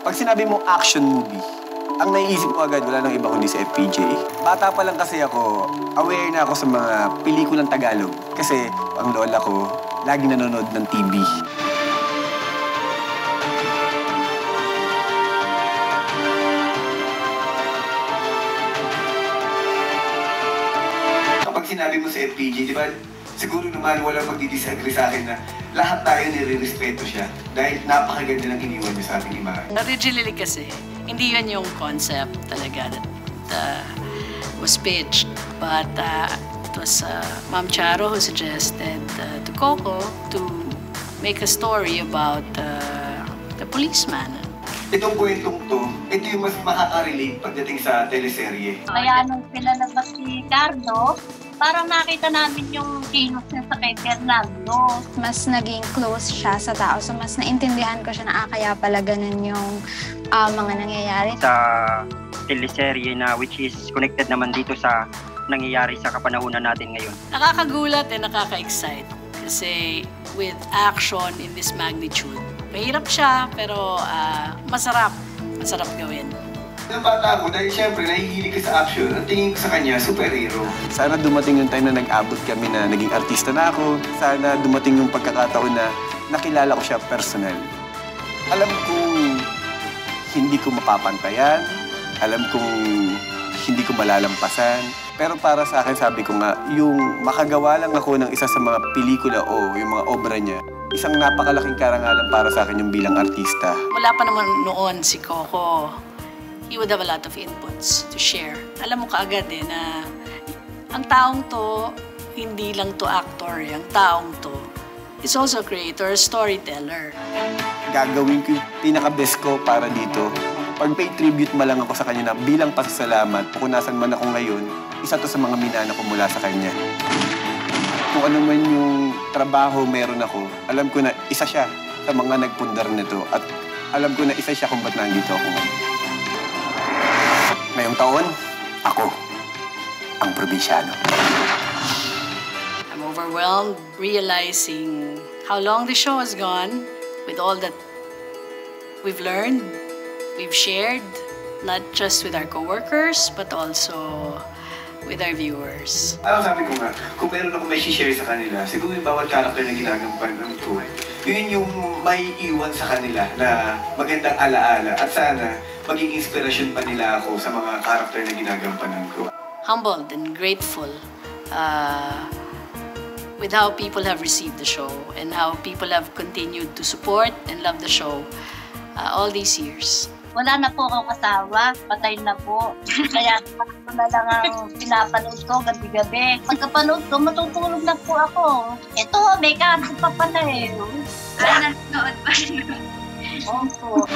Pag sinabi mo action movie, ang naiisip ko agad, wala nang iba kundi sa FPJ. Bata pa lang kasi ako, aware na ako sa mga pelikulang Tagalog. Kasi ang lola ko, lagi nanonood ng TV. Kapag sinabi mo sa FPJ, di ba, siguro naman walang magdidisagree sa akin na lahat tayo nire-respeto siya dahil napakaganda ng iniwan niya sa ating imahe. Originally kasi, hindi yun yung concept talaga that uh, was pitched. But uh, it was uh, Ma'am Charo who suggested uh, to Coco to make a story about uh, the policeman. Itong kwentong to, ito yung mas makaka-relate pagdating sa teleserye. Kaya nung pinalabas si Cardo, parang nakita namin yung kilos niya sa kay Fernando. mas naging close siya sa tao. So, mas naintindihan ko siya na ah, kaya pala ganun yung ah, mga nangyayari. sa teleserye na which is connected naman dito sa nangyayari sa kapanahunan natin ngayon. Nakakagulat and nakaka-excite kasi with action in this magnitude, mahirap siya pero ah, masarap. Masarap gawin. Nung bata ako, dahil syempre nahihilig ka sa action, ang tingin ko sa kanya, superhero. Sana dumating yung time na nag-abot kami na naging artista na ako. Sana dumating yung pagkakataon na nakilala ko siya personal. Alam kong hindi ko mapapantayan. Alam kong hindi ko malalampasan. Pero para sa akin, sabi ko nga, yung makagawa lang ako ng isa sa mga pelikula o yung mga obra niya, isang napakalaking karangalan para sa akin yung bilang artista. Wala pa naman noon si Coco. He would have a lot of inputs to share. Alam mo kaagad eh na ang taong to, hindi lang to actor eh. Ang taong to is also a creator, a storyteller. gagawin ko yung pinaka-best ko para dito. Pag pay tribute ma lang ako sa kanya na bilang pasasalamat, kung nasan man ako ngayon, isa to sa mga minana ko mula sa kanya. Kung ano man yung trabaho meron ako, alam ko na isa siya sa mga nagpundar nito at alam ko na isa siya kung ba't nandito ako ngayon. Ngayong taon, ako ang probinsyano. I'm overwhelmed realizing how long the show has gone with all that we've learned, we've shared, not just with our coworkers, but also with our viewers. Ano sabi ko nga, kung meron ako may share sa kanila, siguro yung bawat character na ginagampanan ko, yun yung may iwan sa kanila na magandang alaala at sana maging inspirasyon pa nila ako sa mga character na ginagampanan ko. Humbled and grateful uh, with how people have received the show and how people have continued to support and love the show uh, all these years. Wala na po akong asawa, patay na po. Kaya ito na lang ang pinapanood ko gabi-gabi. Pagkapanood ko, matutulog na po ako. Ito, may kanto pa pala eh. Ay, nanonood pa rin. Opo.